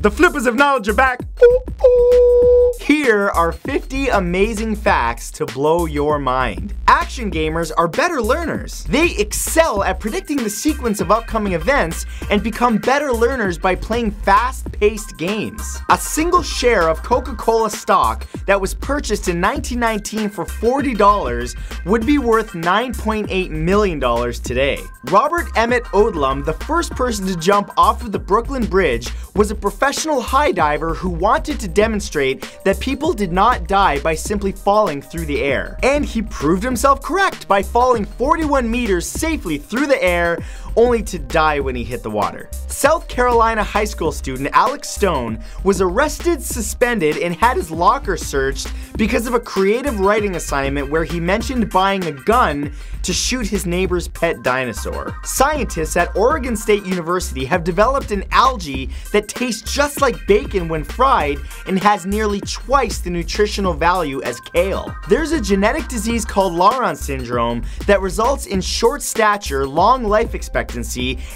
The flippers of knowledge are back. Ooh, ooh. Here are 50 amazing facts to blow your mind. Action gamers are better learners. They excel at predicting the sequence of upcoming events and become better learners by playing fast-paced games. A single share of Coca-Cola stock that was purchased in 1919 for $40 would be worth $9.8 million today. Robert Emmett Odlum, the first person to jump off of the Brooklyn Bridge, was a professional high diver who wanted to demonstrate that people did not die by simply falling through the air. And he proved himself correct by falling 41 meters safely through the air only to die when he hit the water. South Carolina high school student Alex Stone was arrested, suspended, and had his locker searched because of a creative writing assignment where he mentioned buying a gun to shoot his neighbor's pet dinosaur. Scientists at Oregon State University have developed an algae that tastes just like bacon when fried and has nearly twice the nutritional value as kale. There's a genetic disease called Laron syndrome that results in short stature, long life expectancy,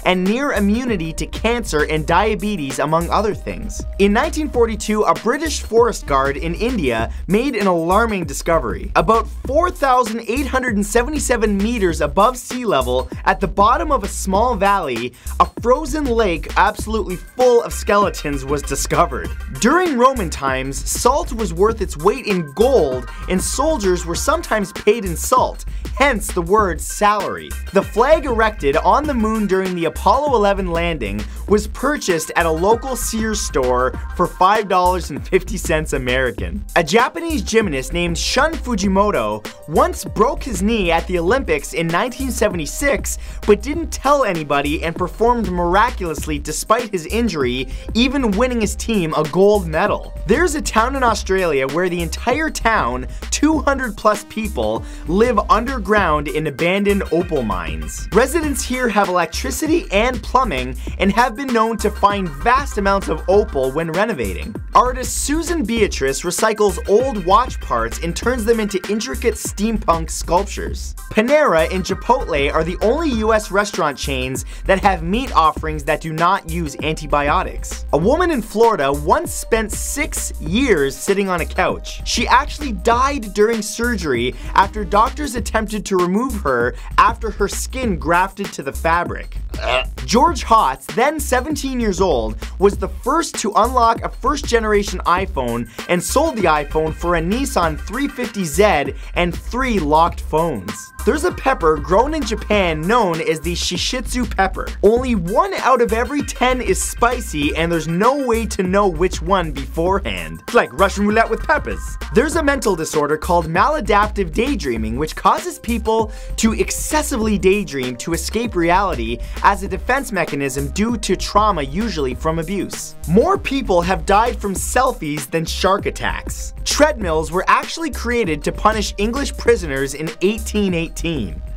and near immunity to cancer and diabetes among other things. In 1942, a British forest guard in India made an alarming discovery. About 4,877 meters above sea level, at the bottom of a small valley, a frozen lake absolutely full of skeletons was discovered. During Roman times, salt was worth its weight in gold, and soldiers were sometimes paid in salt, hence the word salary. The flag erected on the moon during the Apollo 11 landing was purchased at a local Sears store for $5.50 American. A Japanese gymnast named Shun Fujimoto once broke his knee at the Olympics in 1976, but didn't tell anybody and performed miraculously despite his injury, even winning his team a gold medal. There's a town in Australia where the entire town, 200 plus people, live underground in abandoned opal mines. Residents here have electricity and plumbing and have been known to find vast amounts of opal when renovating. Artist Susan Beatrice recycles old watch parts and turns them into intricate steampunk sculptures. Panera and Chipotle are the only US restaurant chains that have meat offerings that do not use antibiotics. A woman in Florida once spent six years sitting on a couch. She actually died during surgery after doctors attempted to remove her after her skin grafted to the fabric. George Hotz, then 17 years old, was the first to unlock a first generation iPhone and sold the iPhone for a Nissan 350Z and three locked phones. There's a pepper grown in Japan known as the Shishito pepper. Only one out of every 10 is spicy and there's no way to know which one beforehand. It's like Russian roulette with peppers. There's a mental disorder called maladaptive daydreaming which causes people to excessively daydream to escape reality as a defense mechanism due to trauma usually from abuse. More people have died from selfies than shark attacks. Treadmills were actually created to punish English prisoners in 1818.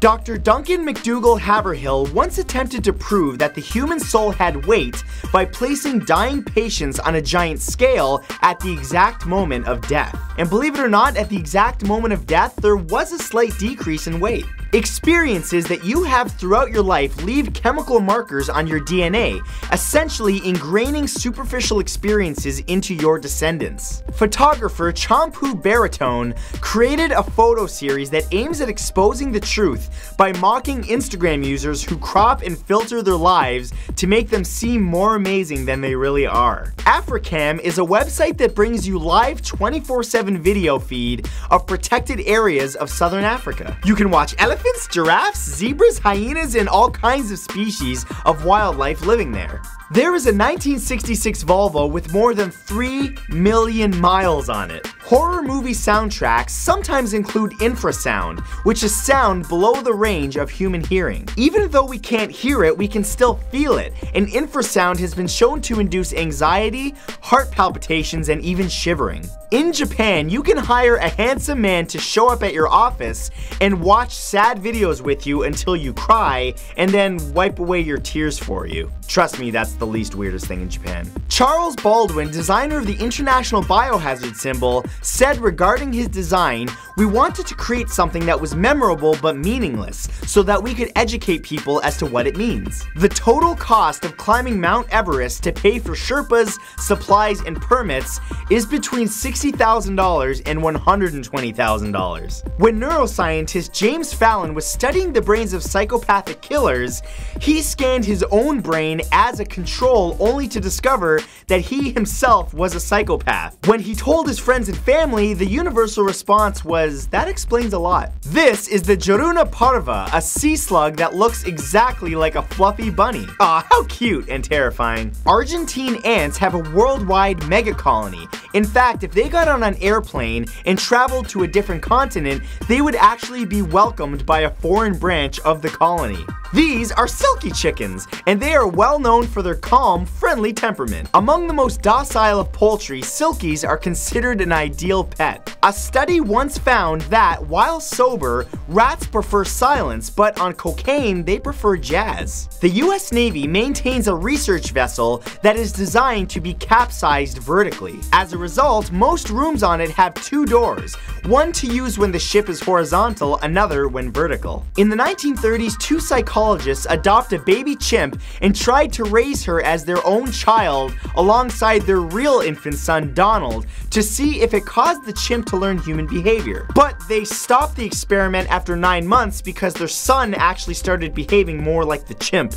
Dr. Duncan McDougall Haverhill once attempted to prove that the human soul had weight by placing dying patients on a giant scale at the exact moment of death. And believe it or not, at the exact moment of death, there was a slight decrease in weight. Experiences that you have throughout your life leave chemical markers on your DNA, essentially ingraining superficial experiences into your descendants. Photographer Chompoo Baritone created a photo series that aims at exposing the truth by mocking Instagram users who crop and filter their lives to make them seem more amazing than they really are. Africam is a website that brings you live 24-7 video feed of protected areas of southern Africa. You can watch elephants, giraffes, zebras, hyenas, and all kinds of species of wildlife living there. There is a 1966 Volvo with more than 3 million miles on it. Horror movie soundtracks sometimes include infrasound, which is sound below the range of human hearing. Even though we can't hear it, we can still feel it, and infrasound has been shown to induce anxiety, heart palpitations, and even shivering. In Japan, you can hire a handsome man to show up at your office and watch sad videos with you until you cry, and then wipe away your tears for you. Trust me, that's the least weirdest thing in Japan. Charles Baldwin, designer of the International Biohazard symbol, said regarding his design, we wanted to create something that was memorable but meaningless, so that we could educate people as to what it means. The total cost of climbing Mount Everest to pay for Sherpas, supplies, and permits is between $60,000 and $120,000. When neuroscientist James Fallon was studying the brains of psychopathic killers, he scanned his own brain as a control only to discover that he himself was a psychopath. When he told his friends and family, the universal response was, that explains a lot. This is the Jorunna parva, a sea slug that looks exactly like a fluffy bunny. Aw, how cute and terrifying. Argentine ants have a worldwide mega colony. In fact, if they got on an airplane and traveled to a different continent, they would actually be welcomed by a foreign branch of the colony. These are silky chickens, and they are well known for their calm, friendly temperament. Among the most docile of poultry, silkies are considered an ideal pet. A study once found that, while sober, rats prefer silence, but on cocaine, they prefer jazz. The US Navy maintains a research vessel that is designed to be capsized vertically. As a result, most rooms on it have two doors, one to use when the ship is horizontal, another when vertical. In the 1930s, two psychologists adopted a baby chimp and tried to raise her as their own child alongside their real infant son, Donald, to see if it caused the chimp to learn human behavior. But they stopped the experiment after nine months because their son actually started behaving more like the chimp.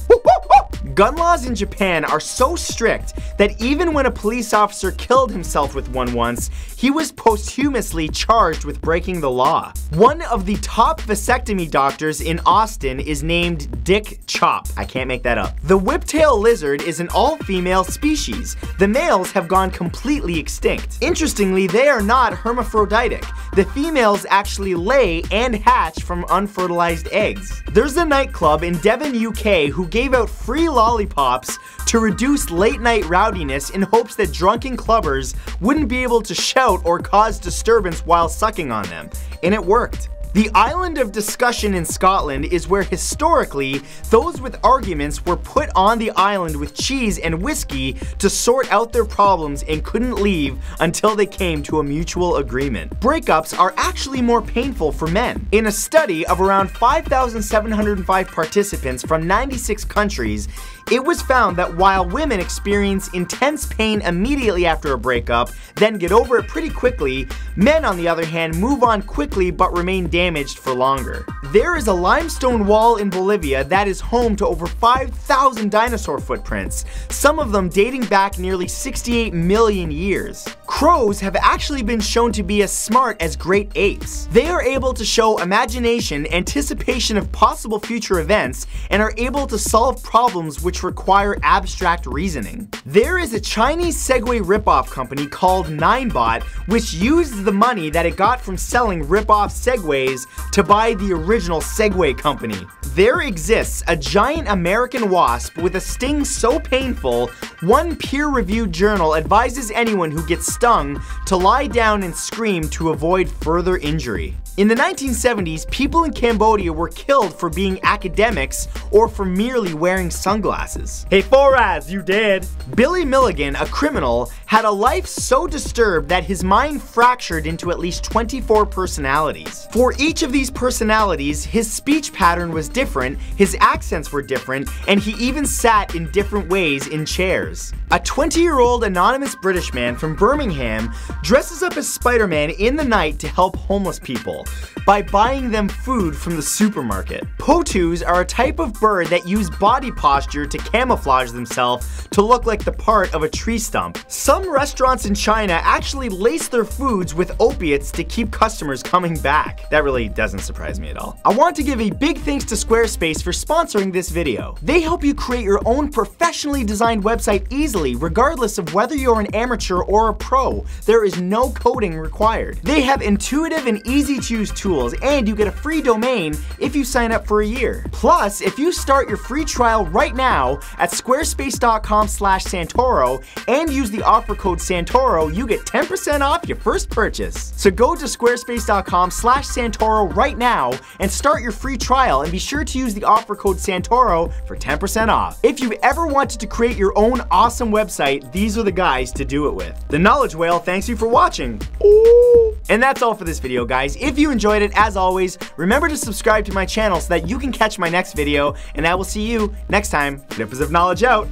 Gun laws in Japan are so strict that even when a police officer killed himself with one once, he was posthumously charged with breaking the law. One of the top vasectomy doctors in Austin is named Dick Chopp. I can't make that up. The whiptail lizard is an all-female species. The males have gone completely extinct. Interestingly, they are not hermaphroditic. The females actually lay and hatch from unfertilized eggs. There's a nightclub in Devon, UK who gave out free lollipops to reduce late night rowdiness in hopes that drunken clubbers wouldn't be able to shout or cause disturbance while sucking on them. And it worked. The island of discussion in Scotland is where historically, those with arguments were put on the island with cheese and whiskey to sort out their problems and couldn't leave until they came to a mutual agreement. Breakups are actually more painful for men. In a study of around 5,705 participants from 96 countries, it was found that while women experience intense pain immediately after a breakup, then get over it pretty quickly, men on the other hand move on quickly but remain damaged for longer. There is a limestone wall in Bolivia that is home to over 5,000 dinosaur footprints, some of them dating back nearly 68 million years. Crows have actually been shown to be as smart as great apes. They are able to show imagination, anticipation of possible future events, and are able to solve problems which require abstract reasoning. There is a Chinese Segway ripoff company called Ninebot, which used the money that it got from selling ripoff Segways to buy the original Segway company. There exists a giant American wasp with a sting so painful, one peer-reviewed journal advises anyone who gets stung to lie down and scream to avoid further injury. In the 1970s, people in Cambodia were killed for being academics or for merely wearing sunglasses. Hey Foraz, you dead? Billy Milligan, a criminal, had a life so disturbed that his mind fractured into at least 24 personalities. For each of these personalities, his speech pattern was different, his accents were different, and he even sat in different ways in chairs. A 20-year-old anonymous British man from Birmingham dresses up as Spider-Man in the night to help homeless people by buying them food from the supermarket. Potoos are a type of bird that use body posture to camouflage themselves to look like the part of a tree stump. Some restaurants in China actually lace their foods with opiates to keep customers coming back. That really doesn't surprise me at all. I want to give a big thanks to Squarespace for sponsoring this video. They help you create your own professionally designed website easily, regardless of whether you're an amateur or a pro. There is no coding required. They have intuitive and easy to tools, and you get a free domain if you sign up for a year. Plus, if you start your free trial right now at squarespace.com slash Santoro and use the offer code Santoro, you get 10% off your first purchase. So go to squarespace.com slash Santoro right now and start your free trial and be sure to use the offer code Santoro for 10% off. If you've ever wanted to create your own awesome website, these are the guys to do it with. The Knowledge Whale thanks you for watching. Ooh. And that's all for this video, guys. If you enjoyed it, as always, remember to subscribe to my channel so that you can catch my next video, and I will see you next time. Nippers of Knowledge out.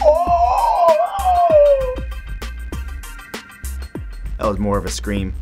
Oh! That was more of a scream.